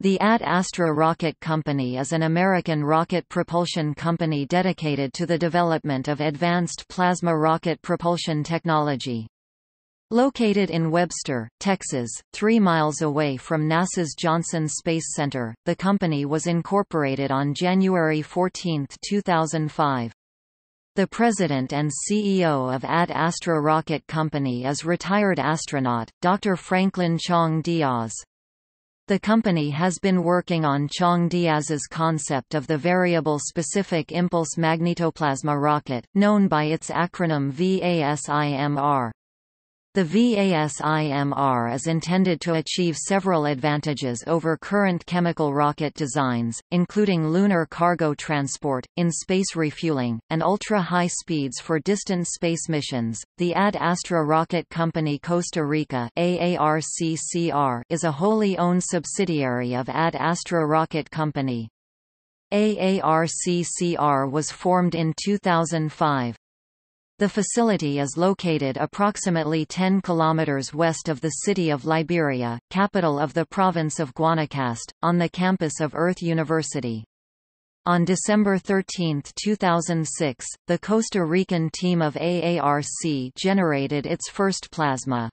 The Ad Astra Rocket Company is an American rocket propulsion company dedicated to the development of advanced plasma rocket propulsion technology. Located in Webster, Texas, three miles away from NASA's Johnson Space Center, the company was incorporated on January 14, 2005. The president and CEO of Ad Astra Rocket Company is retired astronaut, Dr. Franklin Chang Diaz. The company has been working on Chang Diaz's concept of the Variable Specific Impulse Magnetoplasma rocket, known by its acronym VASIMR. The VASIMR is intended to achieve several advantages over current chemical rocket designs, including lunar cargo transport, in-space refueling, and ultra-high speeds for distant space missions. The Ad Astra Rocket Company Costa Rica AARCCR is a wholly owned subsidiary of Ad Astra Rocket Company. AARCCR was formed in 2005. The facility is located approximately 10 kilometers west of the city of Liberia, capital of the province of Guanacaste, on the campus of Earth University. On December 13, 2006, the Costa Rican team of AARC generated its first plasma.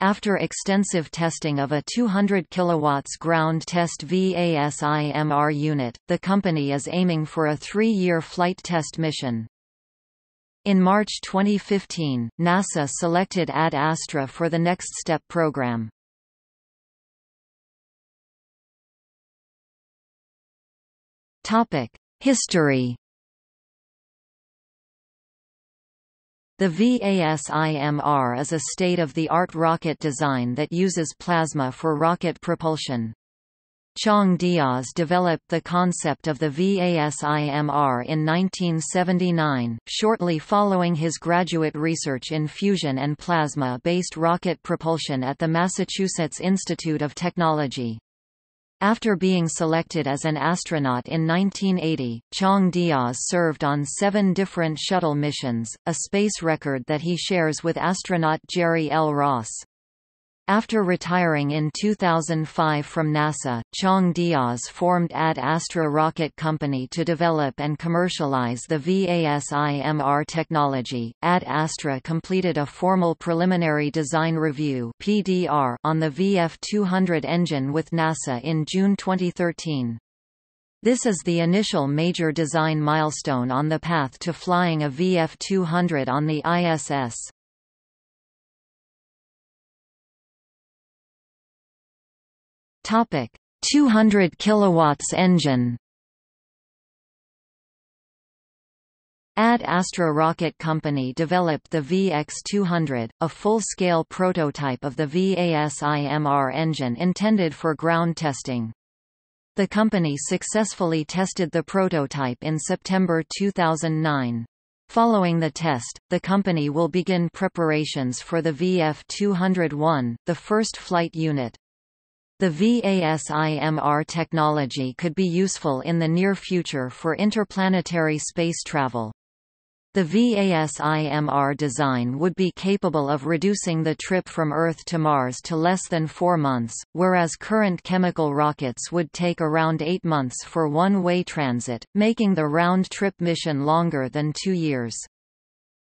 After extensive testing of a 200 kW ground test VASIMR unit, the company is aiming for a three-year flight test mission. In March 2015, NASA selected Ad Astra for the Next Step program. Topic: History The VASIMR is a state-of-the-art rocket design that uses plasma for rocket propulsion. Chang Diaz developed the concept of the VASIMR in 1979, shortly following his graduate research in fusion and plasma-based rocket propulsion at the Massachusetts Institute of Technology. After being selected as an astronaut in 1980, Chang Diaz served on seven different shuttle missions, a space record that he shares with astronaut Jerry L. Ross. After retiring in 2005 from NASA, Chang Diaz formed Ad Astra Rocket Company to develop and commercialize the VASIMR technology. Ad Astra completed a formal preliminary design review (PDR) on the VF200 engine with NASA in June 2013. This is the initial major design milestone on the path to flying a VF200 on the ISS. Topic: 200 kilowatts engine. Ad Astra Rocket Company developed the VX200, a full-scale prototype of the VASIMR engine intended for ground testing. The company successfully tested the prototype in September 2009. Following the test, the company will begin preparations for the VF201, the first flight unit. The VASIMR technology could be useful in the near future for interplanetary space travel. The VASIMR design would be capable of reducing the trip from Earth to Mars to less than four months, whereas current chemical rockets would take around eight months for one-way transit, making the round-trip mission longer than two years.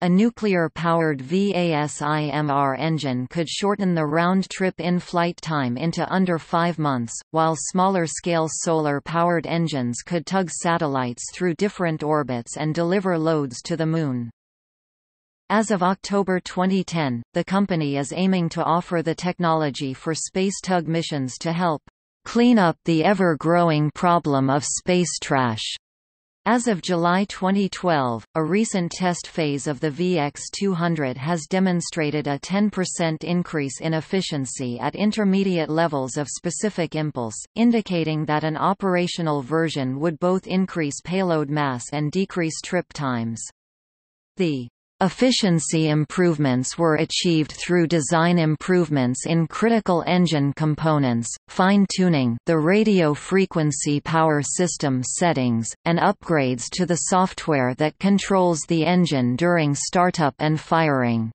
A nuclear-powered VASIMR engine could shorten the round-trip in-flight time into under five months, while smaller-scale solar-powered engines could tug satellites through different orbits and deliver loads to the Moon. As of October 2010, the company is aiming to offer the technology for space tug missions to help clean up the ever-growing problem of space trash. As of July 2012, a recent test phase of the VX200 has demonstrated a 10% increase in efficiency at intermediate levels of specific impulse, indicating that an operational version would both increase payload mass and decrease trip times. The Efficiency improvements were achieved through design improvements in critical engine components, fine-tuning the radio frequency power system settings, and upgrades to the software that controls the engine during startup and firing.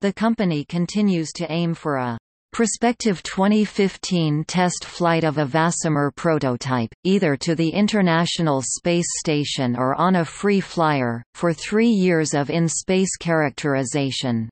The company continues to aim for a Prospective 2015 test flight of a VASIMR prototype, either to the International Space Station or on a free flyer, for three years of in-space characterization.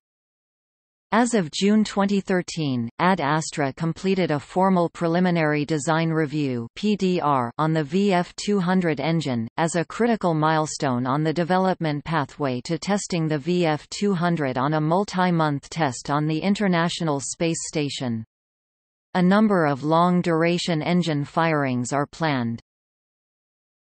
As of June 2013, Ad Astra completed a formal preliminary design review (PDR) on the VF200 engine, as a critical milestone on the development pathway to testing the VF200 on a multi-month test on the International Space Station. A number of long-duration engine firings are planned.